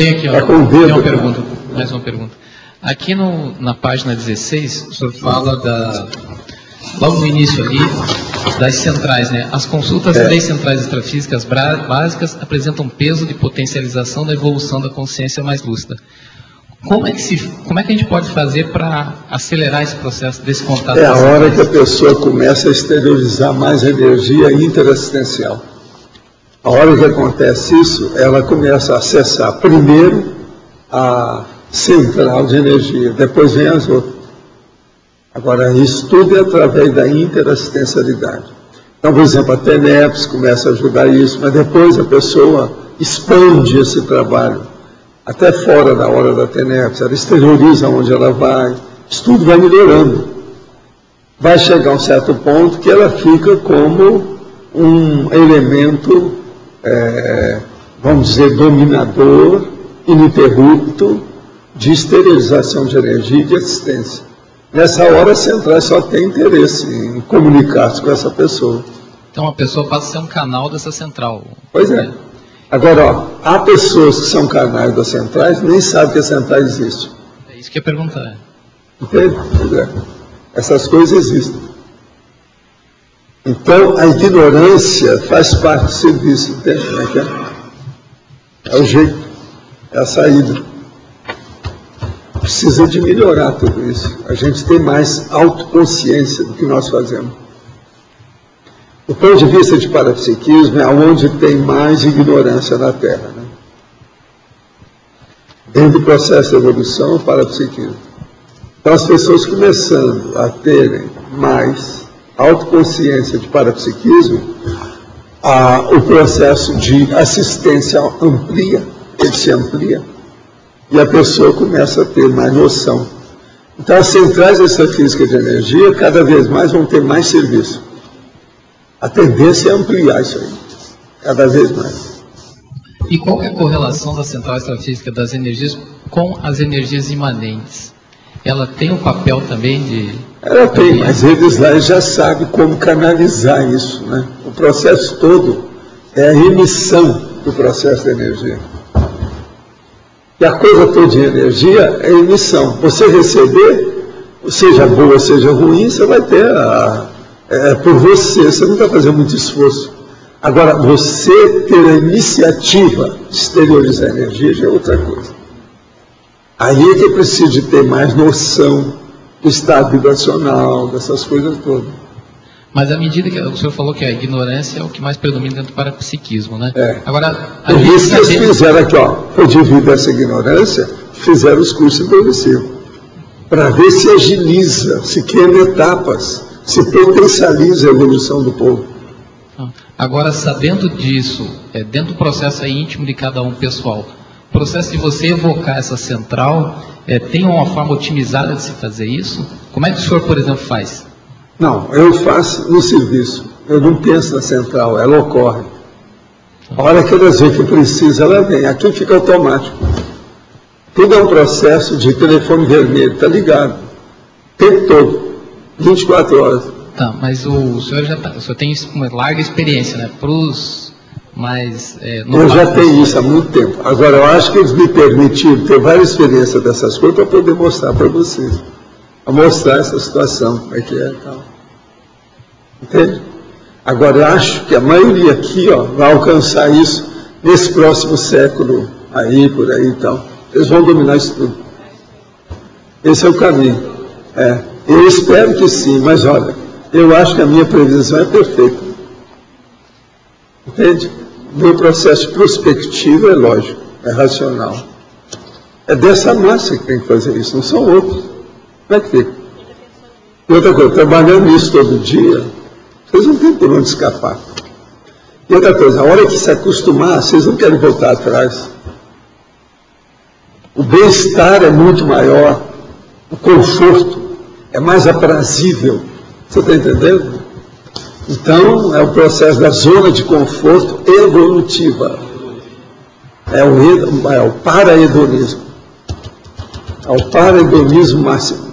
Tem aqui, ó, É tem uma pergunta, mais uma pergunta. Aqui no, na página 16, o senhor fala da, logo no início ali, das centrais, né? As consultas É. das centrais extrafísicas básicas apresentam peso de potencialização da evolução da consciência mais lúcida. Como é que, se, como é que a gente pode fazer para acelerar esse processo desse contato? É a hora que a pessoa começa a exteriorizar mais energia interassistencial. A hora que acontece isso, ela começa a acessar primeiro a central de energia, depois vem as outras. Agora, isso tudo é através da interassistencialidade. Então, por exemplo, a TENEPS começa a ajudar isso, mas depois a pessoa expande esse trabalho até fora da hora da TENEPS, ela exterioriza onde ela vai, isso tudo vai melhorando vai chegar a um certo ponto que ela fica como um elemento, é, vamos dizer, dominador, ininterrupto, de esterilização de energia e de assistência. Nessa hora, a central só tem interesse em comunicar-se com essa pessoa. Então a pessoa passa a ser um canal dessa central. Pois é. Agora, ó, há pessoas que são canais das centrais nem sabem que a central existe. É isso que eu ia perguntar. Entende? Pois é. Essas coisas existem. Então, a ignorância faz parte do serviço, entende é que é? É o jeito, é a saída. Precisa de melhorar tudo isso. A gente tem mais autoconsciência do que nós fazemos. Do ponto de vista de parapsiquismo, é onde tem mais ignorância na Terra. Né? Dentro do processo de evolução, o parapsiquismo. Então, as pessoas começando a terem mais autoconsciência de parapsiquismo, a, o processo de assistência amplia, ele se amplia, e a pessoa começa a ter mais noção. Então, as centrais extrafísicas de energia, cada vez mais vão ter mais serviço. A tendência é ampliar isso aí, cada vez mais. E qual é a correlação da central extrafísica das energias com as energias imanentes? Ela tem um papel também de. Ela tem, mas eles lá já sabem como canalizar isso. Né? O processo todo é a emissão do processo de energia. E a coisa toda de energia é emissão. Você receber, seja boa, seja ruim, você vai ter a, é, por você, você não vai fazer muito esforço. Agora, você ter a iniciativa de exteriorizar a energia já é outra coisa. Aí é que precisa de ter mais noção do estado vibracional, dessas coisas todas. Mas à medida que o senhor falou que a ignorância é o que mais predomina dentro do parapsiquismo, né? É. Agora, a Por isso que eles fizeram aqui, ó, foi devido a essa ignorância, fizeram os cursos progressivos. Para ver se agiliza, se queima etapas, se potencializa a evolução do povo. Agora, sabendo disso, é, dentro do processo íntimo de cada um pessoal, o processo de você evocar essa central, é, tem uma forma otimizada de se fazer isso? Como é que o senhor, por exemplo, faz? Não, eu faço no serviço. Eu não penso na central, ela ocorre. A hora que elas veem que precisa, ela vem. Aqui fica automático. Tudo é um processo de telefone vermelho, está ligado. O tempo todo. 24 horas. Tá, mas o senhor já tá, o senhor tem uma larga experiência, né? Para os mais é, Eu já tenho isso há muito tempo. Agora, eu acho que eles me permitiram ter várias experiências dessas coisas para poder mostrar para vocês. Para mostrar essa situação, como é que é e tal. Entende? Agora, eu acho que a maioria aqui ó, vai alcançar isso nesse próximo século, aí, por aí e tal. Eles vão dominar isso tudo. Esse é o caminho. É. Eu espero que sim, mas olha, eu acho que a minha previsão é perfeita. Entende? Meu processo prospectivo é lógico, é racional. É dessa massa que tem que fazer isso, não são outros. Que fica? E outra coisa, trabalhando isso todo dia, vocês não têm por onde escapar. E outra coisa, a hora que se acostumar, vocês não querem voltar atrás. O bem-estar é muito maior, o conforto é mais aprazível. Você está entendendo? Então, é o processo da zona de conforto evolutiva. É o, é o parahedonismo. É o parahedonismo máximo.